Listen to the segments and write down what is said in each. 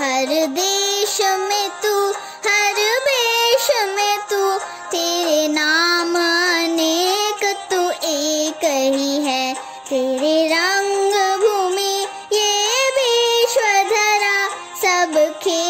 हर देश में तू, हर देश में तू, तेरे नाम अनेक तू एक ही है। तेरे रंग भूमि ये विश्व धरा सब खेल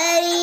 Daddy.